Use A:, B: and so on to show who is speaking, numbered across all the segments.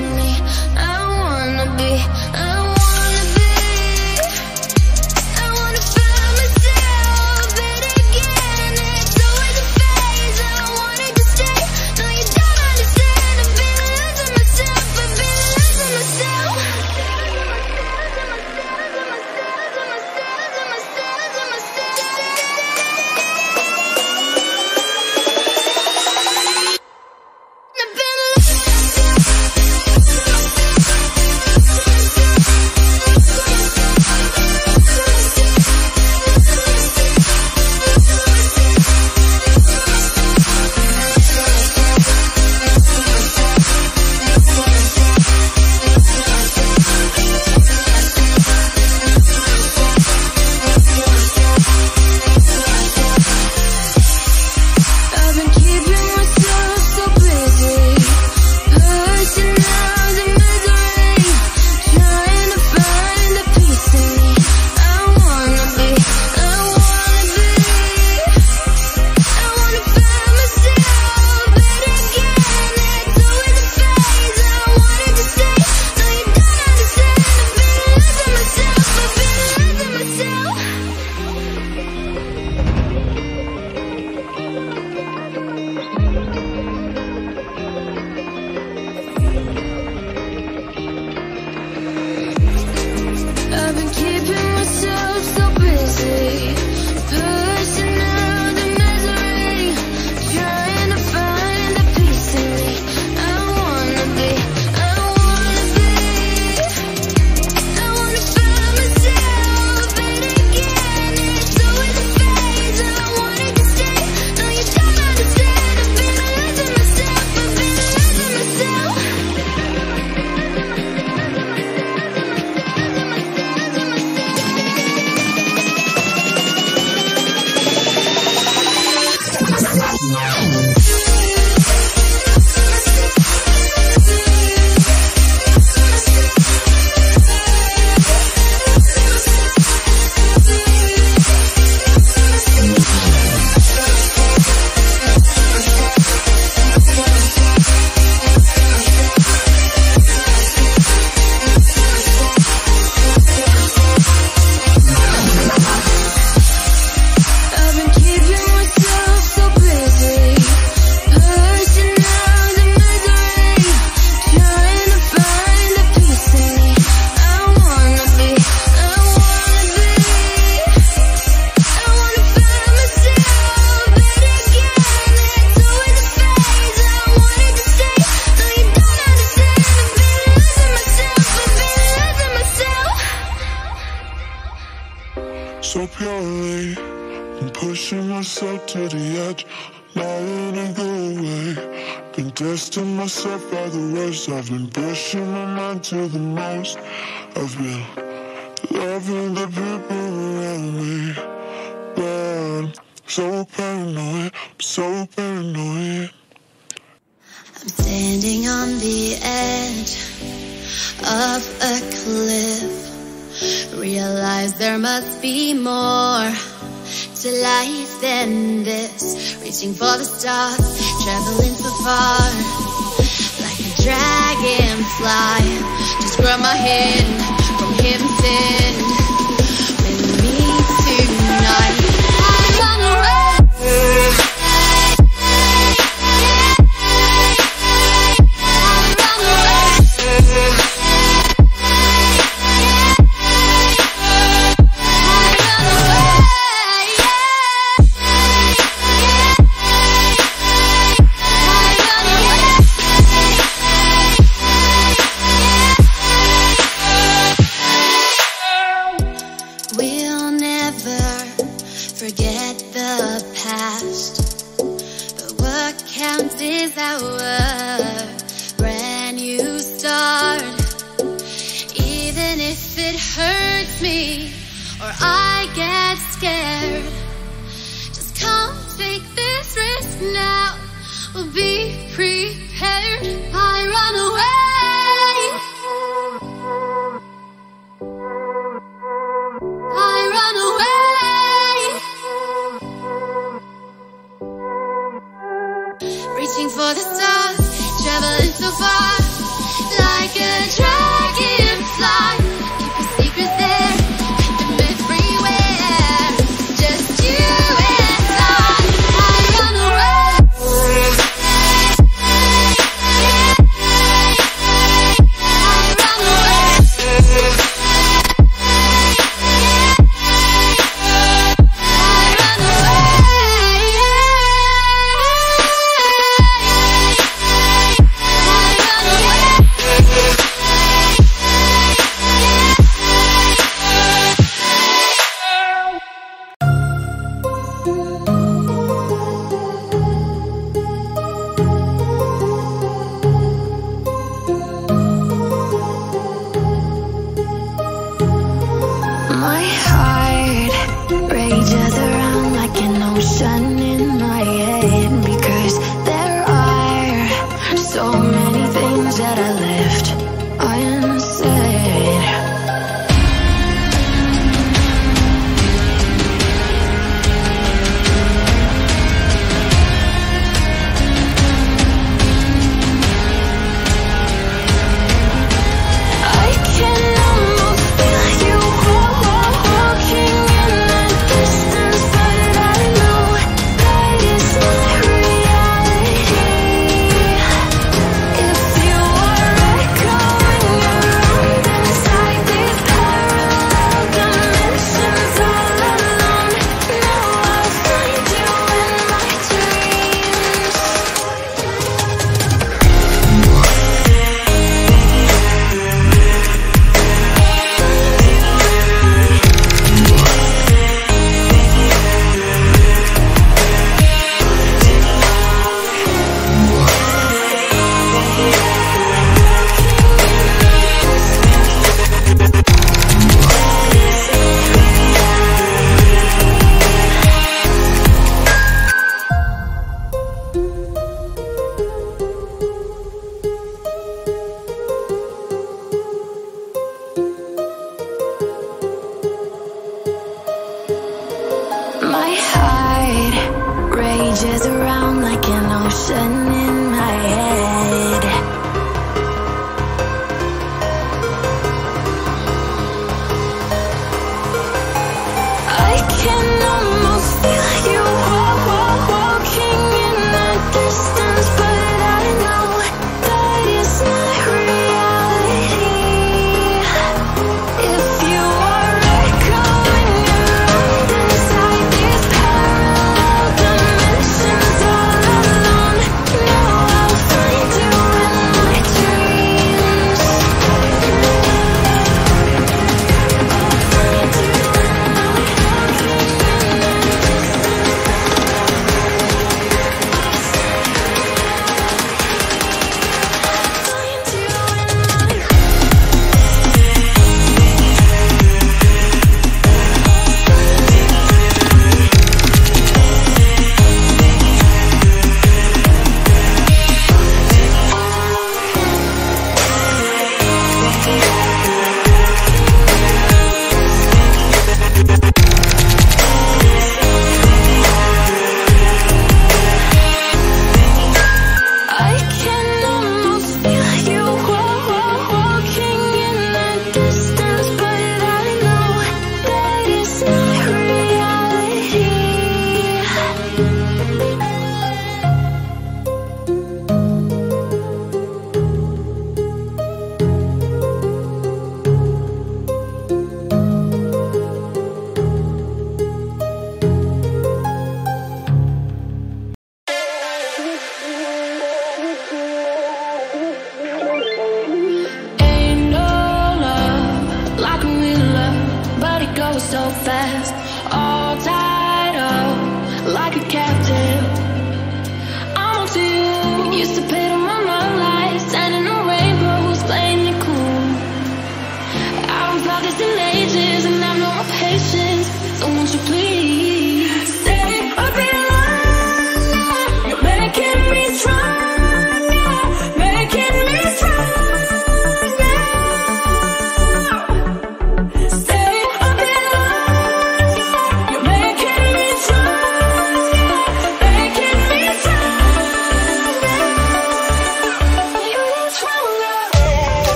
A: to me. confess to myself all the ways I've been pushing
B: my mind to the most. I've been loving the people around me, but I'm so paranoid, I'm so paranoid.
A: I'm standing on the edge of a cliff. Realize there must be more to life than this. Reaching for the stars, traveling so far, like a dragonfly. Just grab my hand from
C: hidden sin.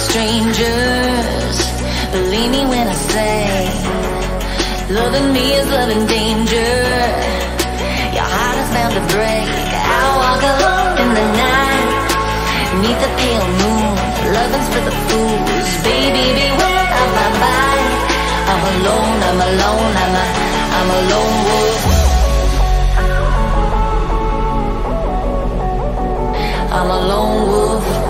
C: Strangers. Believe me when I say, loving me is loving danger. Your heart is bound to break. I walk alone in the night, neath the pale moon. Loving's for the fools, baby, beware of my mind. I'm alone, I'm alone, I'm a, I'm a lone wolf. I'm a lone wolf.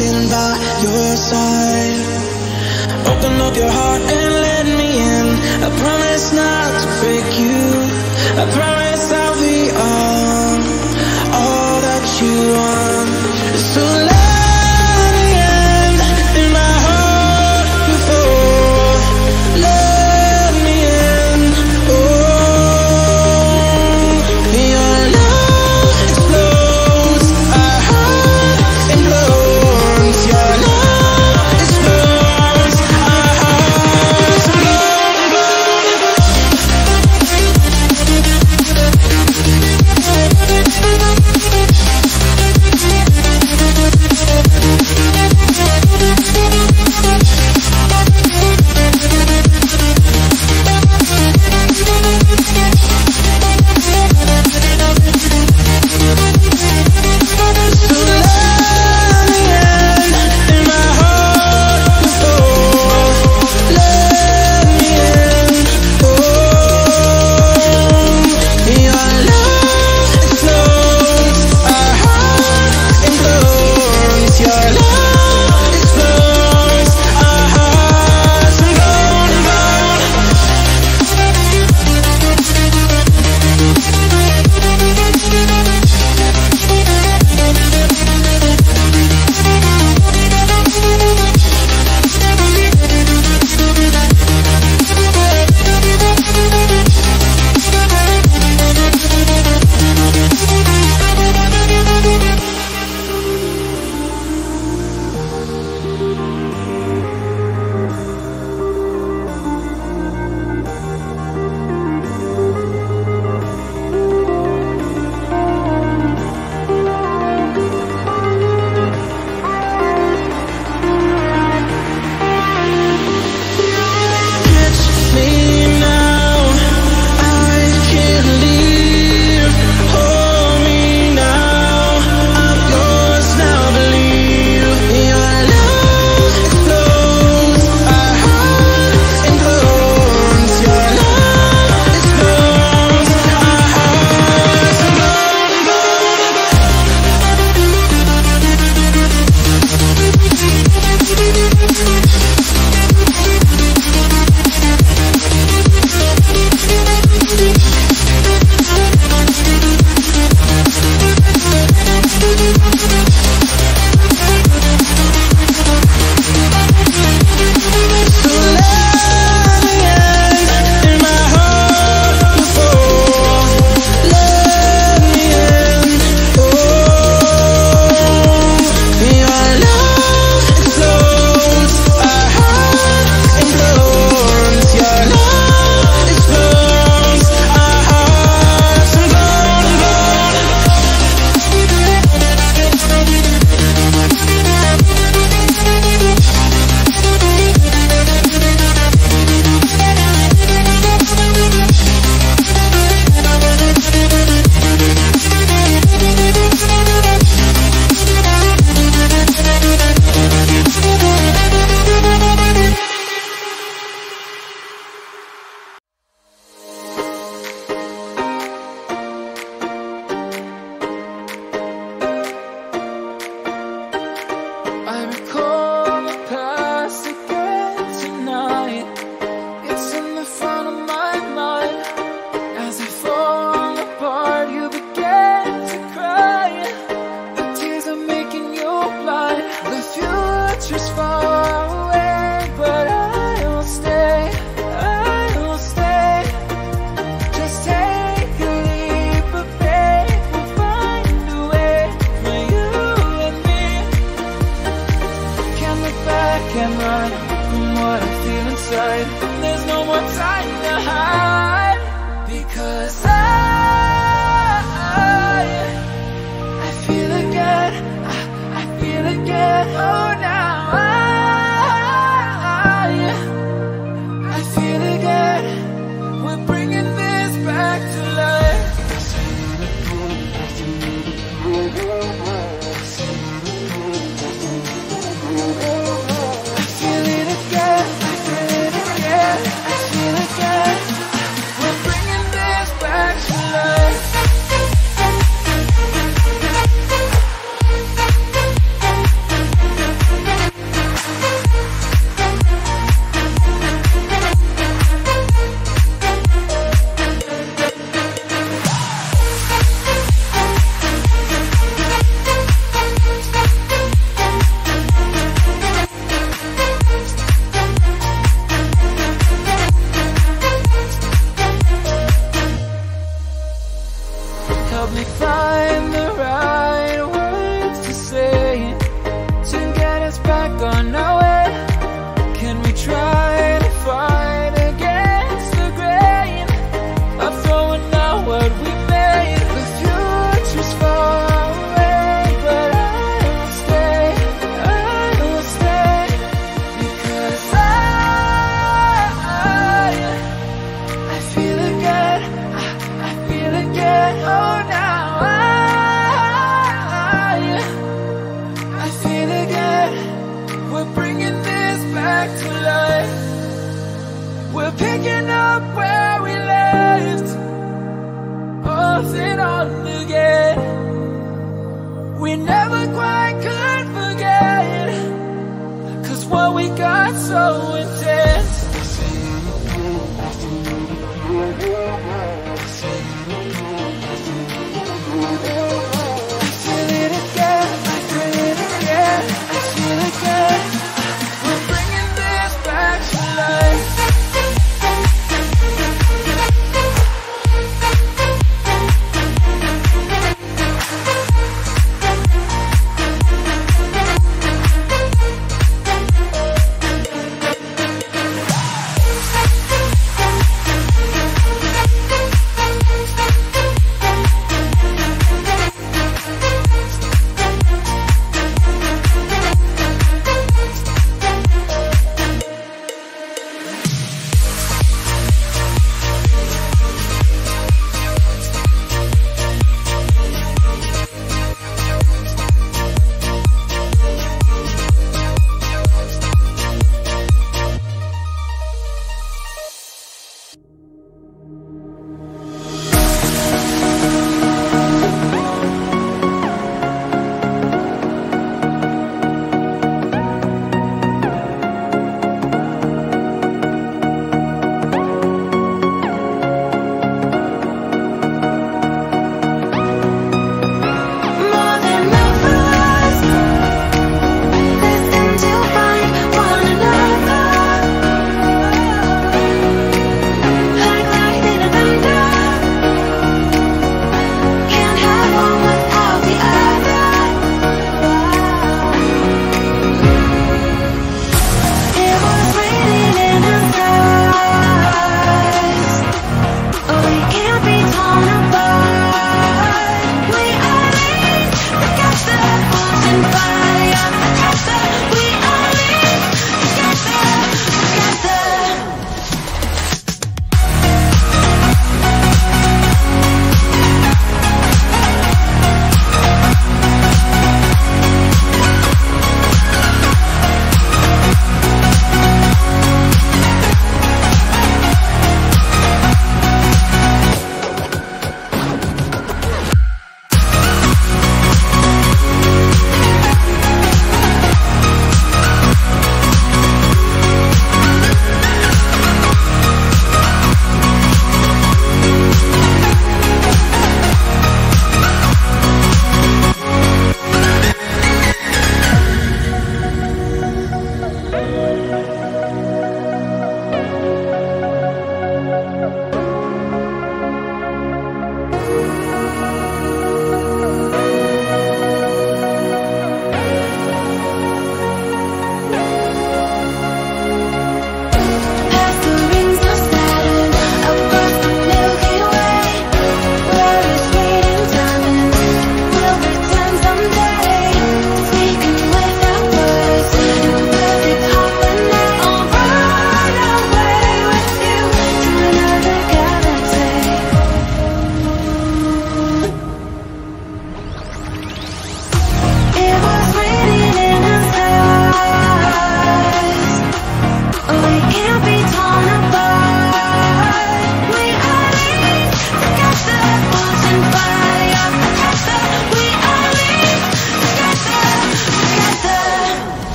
D: right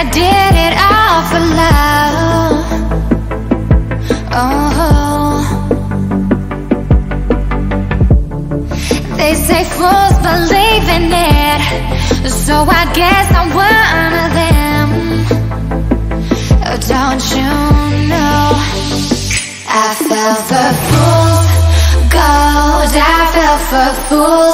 D: I
A: did it all for love. Oh, they say fools believe in it, so I guess I'm one of them. Oh, don't you know? I fell for fools gold. I fell for fools.